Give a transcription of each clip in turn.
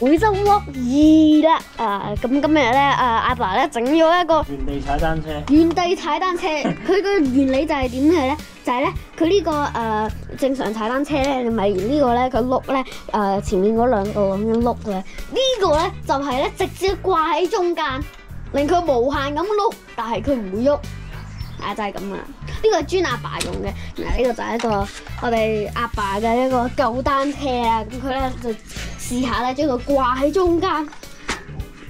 每周 walk 二啦，啊咁今日咧，啊阿爸咧整咗一個原地踩單車，原地踩單車，佢個原理就係點嘅咧？就係咧，佢呢個誒、呃正常踩單車咧，你咪呢個咧，佢碌咧誒前面嗰兩度咁樣碌嘅，呢、個咧就係咧直接掛喺中間，令佢無限咁碌，但係佢唔會喐。啊，就係咁啊！呢個係專阿爸用嘅，嗱呢個就係一個我哋阿爸嘅一個舊單車啊！咁佢咧就試下咧將佢掛喺中間，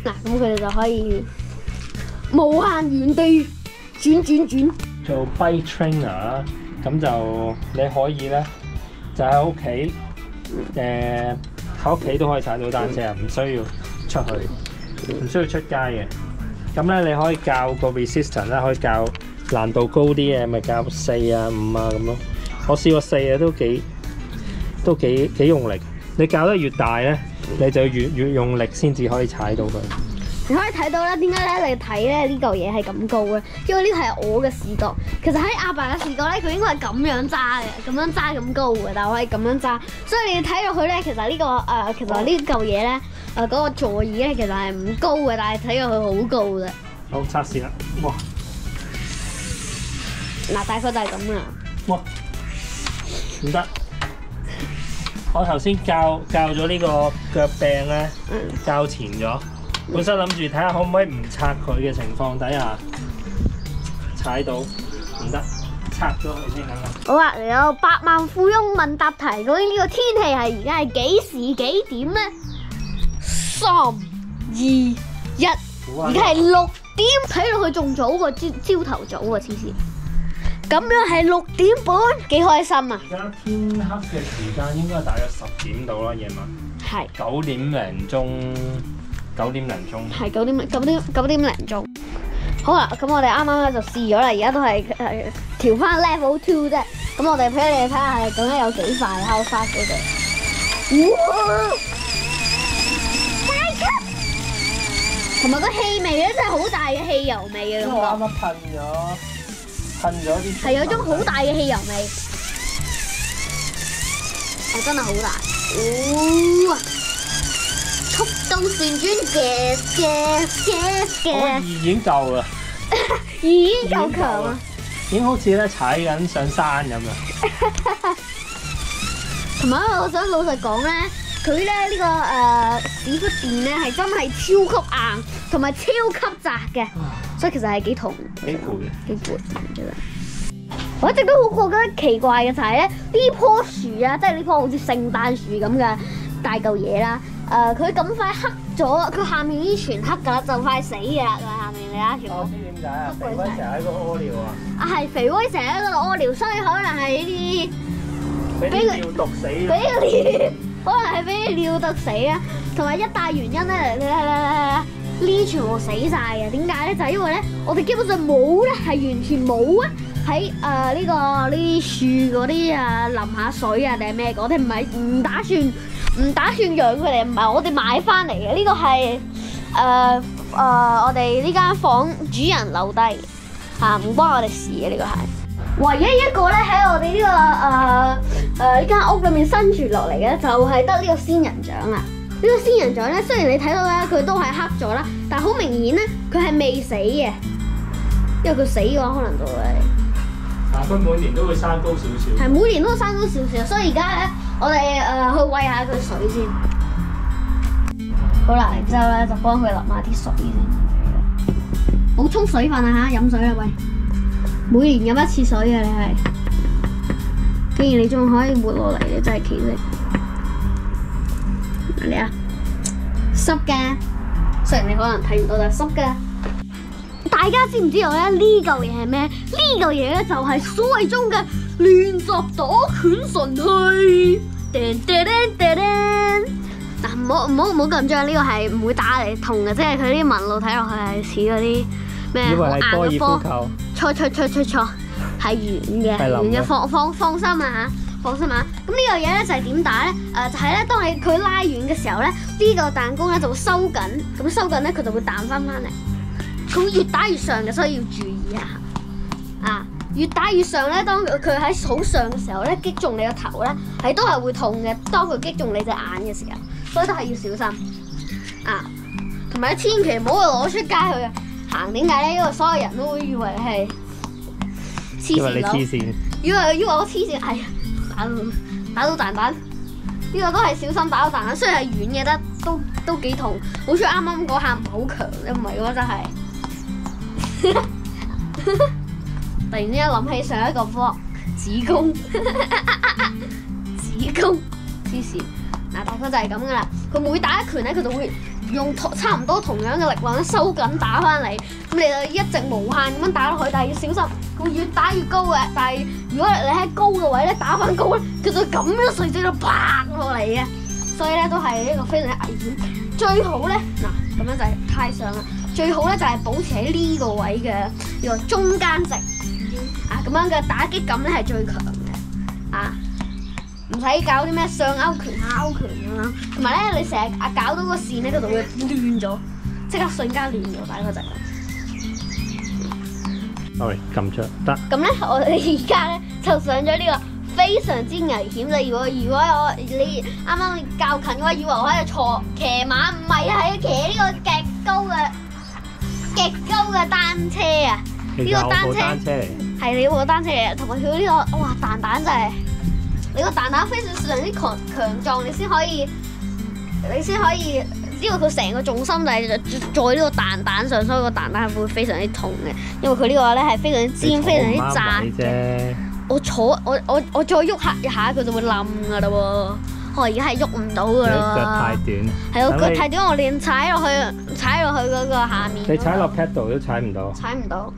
嗱咁佢哋就可以無限原地轉轉轉。做 bike trainer，咁就你可以咧就喺屋企誒喺屋企都可以踩到單車啊，唔需要出去，唔需要出街嘅。咁咧你可以教個 resistance 咧，可以教難度高啲嘅，咪教四啊五啊咁咯。我試過四啊，都幾都幾幾用力。你搞得越大咧，你就越越用力先至可以踩到佢。你可以睇到咧，點解咧你睇咧呢嚿嘢係咁高咧？因為呢個係我嘅視覺。其實喺阿爸嘅視覺咧，佢應該係咁樣揸嘅，咁樣揸咁高嘅，但係我係咁樣揸。所以你睇落去咧，其實呢、個誒、呃其實呢嚿嘢咧，誒、嗰、個座椅咧，其實係唔高嘅，但係睇落去好高嘅。好測試啦！哇嗱，大概就係咁啦。哇，唔得！我頭先教教咗呢個腳柄咧，嗯，教前咗。本身諗住睇下可唔可以唔拆佢嘅情況底下踩到，唔得，拆咗佢先。好啦，嚟有百萬富翁問答題，究竟呢個天氣係而家係幾時幾點咧？三二一。而家係六點，睇落去仲早過朝朝頭早啊！黐線，咁樣係六點半，幾開心啊！而家天黑嘅時間應該大約十點到啦，夜晚係九點零鐘，九點零鐘。係九點九點九點零鐘。好啦，咁我哋啱啱咧就試咗啦，而家都係誒調翻 level two 啫。咁我哋俾你睇下係究竟有幾快，how fast 嗰度。哇！大級！同埋個氣味咧真係好大嘅汽油味嘅感覺。啱噴咗，噴咗啲。係有種好大嘅汽油味，係真係好大。哇！速度旋轉嘅嘅嘅我嘅，已經夠啦，已經夠強啊！已經好似咧踩緊上山咁啊！同埋我想老實講咧，佢咧呢個誒屎忽墊咧係真係超級硬，同埋超級窄嘅，所以其實係幾痛。幾攰嘅。幾攰。我一直都好覺得奇怪嘅就係咧，呢棵樹啊，即係呢棵好似聖誕樹咁嘅大嚿嘢啦。誒、佢咁快黑咗，佢下面已經全黑㗎啦，就快死㗎啦！佢下面你睇全部。我知點解啊？肥威成日喺度屙尿啊，啊，係肥威成日喺度屙尿，所以可能係呢啲。俾俾佢毒死俾啊！可能係俾你尿得死啊！同埋一大原因咧，呢全部死晒嘅。點解咧？就係、因為咧，我哋基本上冇咧，係完全冇啊！喺誒呢個呢啲樹嗰啲啊淋下水啊定係咩？我哋唔係唔打算唔打算養佢哋，唔係我哋買翻嚟嘅。呢個係誒誒我哋呢間房主人留低嚇，唔、關我哋事嘅呢個係。唯一一個咧喺我哋呢、個誒誒呢間屋裏面生存落嚟嘅，就係得呢個仙人掌啊！呢、個仙人掌咧，雖然你睇到咧佢都係黑咗啦，但係好明顯咧，佢係未死嘅，因為佢死嘅話可能就會啊，佢每年都會生高少少。係每年都生高少少，所以而家咧我哋誒、呃去餵下佢水先。好啦，然之後咧就幫佢淋下啲水先，補充水分啊嚇，飲水啊喂！每年飲一次水啊，你係，既然你仲可以活落嚟，你真係奇蹟。嚟啊，濕嘅，雖然你可能睇唔到，但係濕嘅。大家知唔知道咧？呢嚿嘢係咩？呢嚿嘢咧就係所謂中嘅練習打拳神器。叮叮叮叮叮嗱，唔好唔好唔好咁緊張，呢個係唔會打嚟痛嘅，即係佢啲紋路睇落去係似嗰啲咩硬嘅波。夫球，錯錯錯錯錯，係圓嘅，係腍嘅圓嘅，放放放心啊嚇，放心啊！咁呢樣嘢咧就係點打咧？誒、就係咧，當係佢拉遠嘅時候咧，呢、個彈弓咧就會收緊，咁收緊咧佢就會彈翻翻嚟。佢會越打越上嘅，所以要注意下。啊，越打越上咧，當佢喺好上嘅時候咧，擊中你個頭咧，係都係會痛嘅。當佢擊中你隻眼嘅時候，所以都係要小心。啊，同埋咧千祈唔好攞出街去行，點解咧？因為所有人都會以為你係黐因為你線佬，黐線，以為以為我黐線，哎呀打到打到蛋蛋，呢、個都係小心打到蛋蛋，雖然係軟嘅，得都都幾痛，好似啱啱嗰下唔係好強，唔係嘅話真係。突然之間諗起上一個科子宮，子宮黐線。嗱，大概就係咁噶啦。佢每打一拳咧，佢就會用差唔多同樣嘅力量咧收緊打翻嚟。咁你就一直無限咁樣打落去，但係要小心，佢越打越高嘅。但係如果你喺高嘅位咧打翻高咧，佢就咁樣垂直到啪落嚟嘅。所以咧都係一個非常危險。最好咧嗱，咁樣就係太上啦。最好咧就係保持喺呢個位嘅呢個中間值啊，咁樣嘅打擊感咧係最強嘅啊。唔使搞啲咩上勾拳、下勾拳咁樣，同埋咧你成日啊搞到個線咧嗰度會亂咗，即刻瞬間亂咗，大概就係咁。sorry 撳出得。咁咧，我哋而家咧就上咗呢個非常之危險嘅。如果如果我你啱啱較近嘅話，以為我喺度坐騎馬，唔係啊，係騎呢個極高嘅極高嘅單車啊！呢個單車係你部單車嚟，同埋佢呢個哇蛋蛋真係，你個蛋蛋非常非常之強強壯，你先可以，你先可以，因為佢成個重心就係在呢個蛋蛋上，所以個蛋蛋係會非常之痛嘅，因為佢呢個咧係非常之尖、非常之窄。啫。我坐我我我再喐下一下，佢就會冧噶啦喎。我而家係喐唔到噶你腳太，短，係我等你腳太短，我連踩落去踩落去嗰個下面。你踩落 pad 度都踩唔到。踩唔到。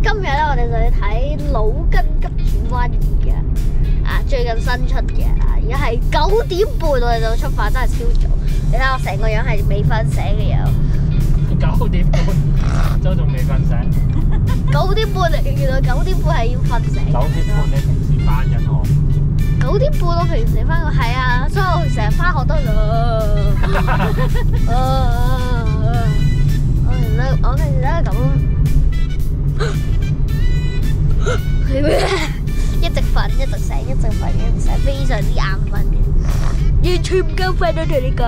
今日咧，我哋就要睇《腦筋急轉彎二》嘅，啊，最近新出嘅，啊，而家係九點半我哋就出發，真係超早。你睇我成個樣係未瞓醒嘅樣，九點半，周仲未瞓醒。九點半嚟，原來九點半係要瞓醒。九點半你平時翻緊學，九點半我平時翻學係啊，所以我成日翻學都我平時我平時都係咁。一直瞓，一直醒，一直瞓，一直醒，非常之眼瞓嘅，完全唔夠瞓啊！同你講，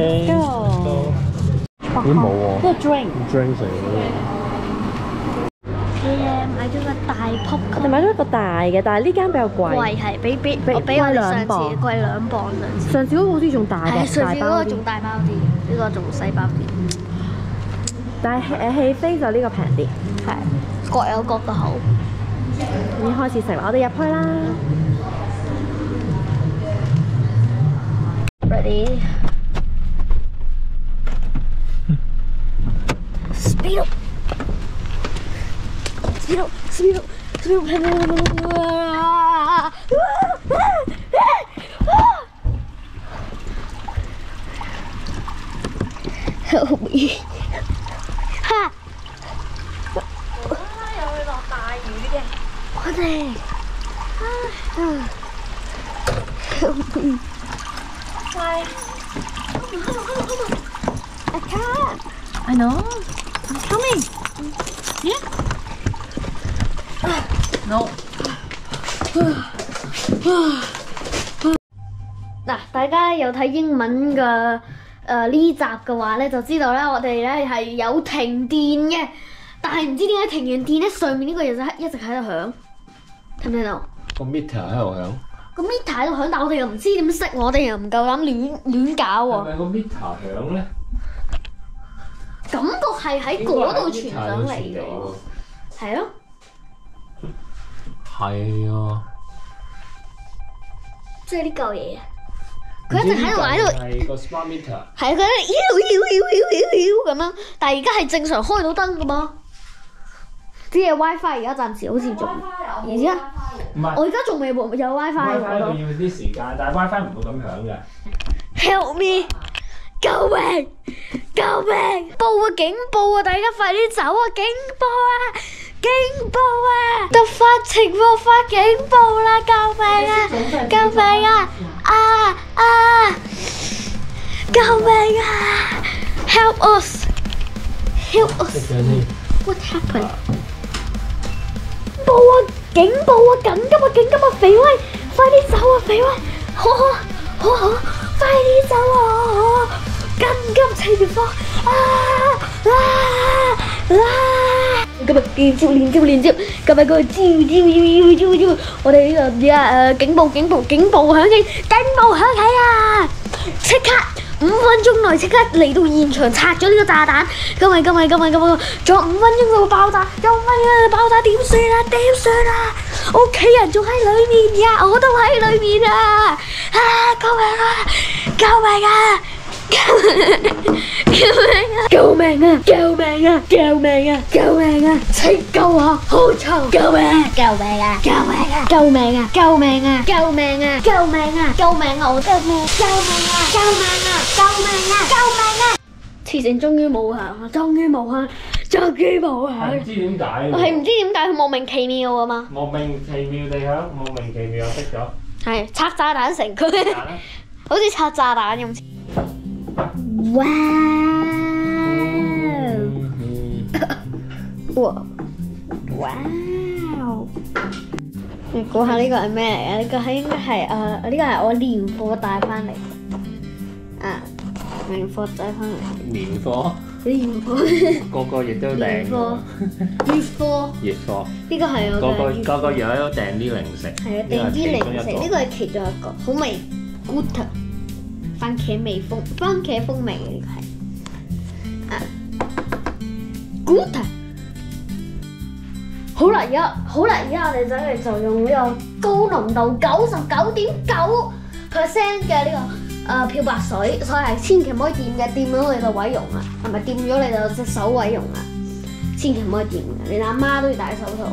？OK。都咦冇喎。個 drink，drink 嚟嘅。你誒買咗個大我哋買咗一個大嘅，但係呢間比較貴。貴係比比比我比我兩上次磅貴兩磅上次。上次嗰個好似仲大嘅，上次嗰仲大包啲，呢個仲細包啲，但係誒戲飛就呢個平啲。係各有各嘅好。已經開始食啦，我哋入去啦。Ready? Help me! 哈！又会落大雨嘅。我哋啊！Help me! 系。 I can't. I know. I'm coming. Yeah. No. 嗱，大家有睇英文嘅誒呢集嘅話咧，就知道咧，我哋咧係有停電嘅。但係唔知點解停完電咧，上面呢個嘢就一直喺度響，聽唔聽到？個 meter 喺度響。個 meter 喺度響，但我哋又唔知點熄，我哋又唔夠膽亂亂搞喎。係咪個 meter 响咧？感覺係喺嗰度傳上嚟嘅喎，係咯。係啊。即係呢嚿嘢啊！佢一直喺度喺度，係個 smart meter。係佢喺度妖妖妖妖妖妖咁樣，但係而家係正常開到燈噶嘛。啲嘢 WiFi 而家暫時好似仲，而家唔係我而家仲未有 WiFi 喎 WiFi 要啲時間，但係 WiFi 唔會咁響嘅。Help me！救命！救命！報啊警報啊！大家快啲走啊！警報啊！警報啊！突發情況發警報啦！救命啊！救命啊！啊啊！救命啊！Help us！Help 熄 us！咗先。What happened？報啊！警報啊！緊急啊！緊急啊！肥威，快啲走啊！肥威，好好好好，快啲走啊！好好，緊急情況啊啊啊！今日連接連接連接，今日佢招招招招招，我哋呢個而家誒警報警報警報響起，警報響起啊！即刻！五分鐘內即刻嚟到現場拆咗呢個炸彈，今日今日今日今日，仲有五分鐘就會爆炸，有五分鐘就爆炸點算啊？點算啊？屋企人仲喺裏面呀，我都喺裏面啊！啊！救命啊！救命啊！救命啊！救命啊！救命啊！救命啊！救命啊！请救我！好臭！救命！救命啊！救命啊！救命啊！救命啊！救命啊！救命啊！救命啊！我真命！救命啊！救命啊！救命啊！救命啊！磁性终于冇响啦！终于冇响！终于冇响！唔知点解？我系唔知点解佢莫名其妙啊嘛！莫名其妙地响，莫名其妙熄咗。系拆炸弹城佢，好似拆炸弹咁。哇！哇！哇！你估下呢個係咩嚟啊？呢個係應該係誒，呢個係我年貨帶翻嚟。啊，年貨帶翻嚟，年貨，年貨，個個月都訂年貨喎。，月貨，月貨，呢個係我個個嘅月個個月都訂啲零食。係啊，呢個訂啲零食，呢個係其中一個，好味，good，番茄味風，番茄風味嘅呢個係，啊，good。好啦，而家好啦，而家我哋仔嚟就用呢個高濃度九十九點九 percent 嘅呢個誒漂白水，所以係千祈唔可以掂嘅，掂咗你就毀容啦，係咪掂咗你就隻手毀容啦？千祈唔可以掂嘅，連阿媽都要戴手套。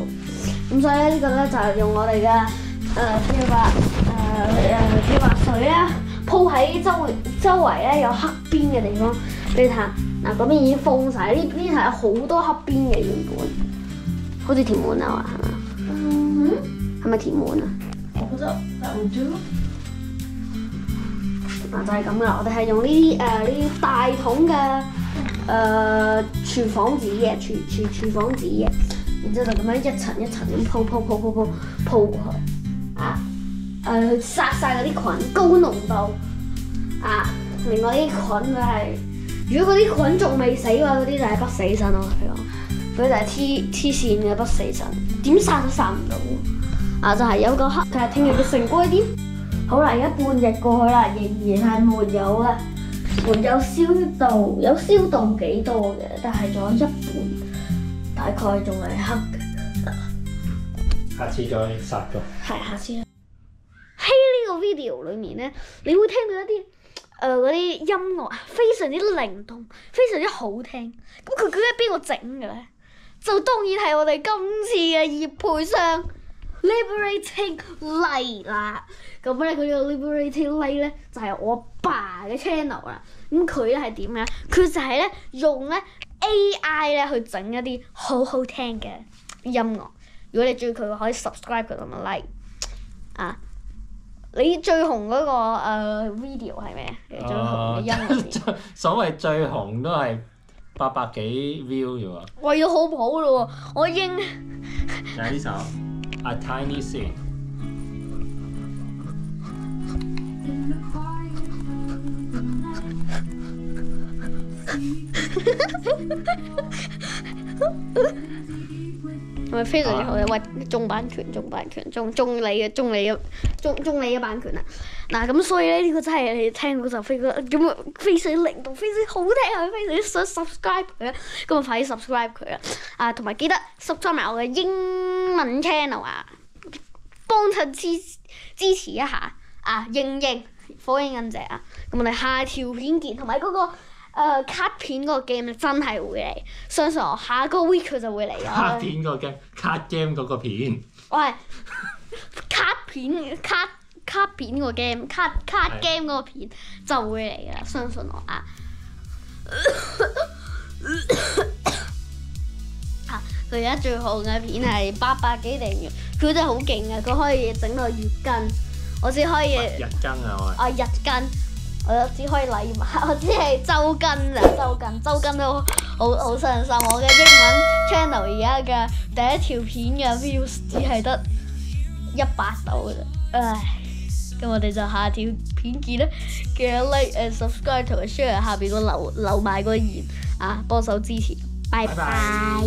咁所以咧呢個咧就係用我哋嘅誒漂白誒誒漂白水啦，鋪喺周圍周圍咧有黑邊嘅地方，你睇下嗱嗰邊已經封晒，呢呢係有好多黑邊嘅原本，好似填滿啊係嘛？嗯，係咪填滿啊？我覺得 do。嗱就係咁噶啦，我哋係用呢啲誒呢啲大桶嘅誒、呃、廚房紙嘅廚廚廚房紙嘅，然之後就咁樣一層一層咁鋪鋪鋪鋪鋪鋪過去啊誒去殺晒嗰啲菌，高濃度啊！另外啲菌佢係，如果嗰啲菌仲未死嘅話，嗰啲就係不死身咯，係咯，嗰啲就係黐黐線嘅不死身，點殺都殺唔到啊！就係有個黑，睇下聽日嘅成果係點。好啦，而家半日過去啦，仍然係沒有啊，沒有燒到，有燒到幾多嘅，但係仲有一半，大概仲係黑嘅。下次再殺咗。係，下次啦。Video 裏面咧，你會聽到一啲诶嗰啲音樂啊，非常之靈動，非常之好聽。咁佢究竟係邊個整嘅咧？就當然係我哋今次嘅叶配商 Liberating Light 啦。咁咧佢呢個 Liberating Light 咧就係、我爸嘅 channel 啦。咁佢咧係點咧？佢就係咧用咧 AI 咧去整一啲好好聽嘅音樂。如果你中意佢，可以 subscribe 佢同埋 like 啊！你最紅嗰、個、呃、video 係咩？你最紅嘅音 所謂最紅都係八百幾 view 啫喎。為咗好唔好咯喎，我已經嗱呢首 A Tiny Seed。In the quiet 咪非常之好咧？喂，中版權，中版權，中中你嘅，中你嘅，中中你嘅版權啊！嗱，咁所以咧，呢、個真係你聽到就非常咁啊，非常之靈動，非常好聽啊，非常之想 subscribe 佢啊！咁啊，快啲 subscribe 佢啊！啊，同埋記得 subscribe 埋我嘅英文 channel 啊，幫襯支支持一下啊！應應火影忍者啊！咁我哋下條片見，同埋嗰個。誒、卡片嗰個 game 咧真係會嚟，相信我，下個 week 佢就會嚟卡啊！片個 game，卡 game 嗰個片，我係卡片卡卡片個 game 卡卡 game 嗰個片就會嚟噶啦，相信我啊！啊！佢而家最紅嘅片係八百幾訂閱，佢真係好勁啊！佢可以整到月更，我只可以日更啊我係。啊日更，我只可以禮貌，我只係周更咋，周更周更都好好傷心。我嘅英文 channel 而家嘅第一條片嘅 views 只係得一百度嘅啫，唉。咁我哋就下條片見啦，記得 like subscribe 同埋 share 下邊個留留埋個言啊，幫手支持，拜拜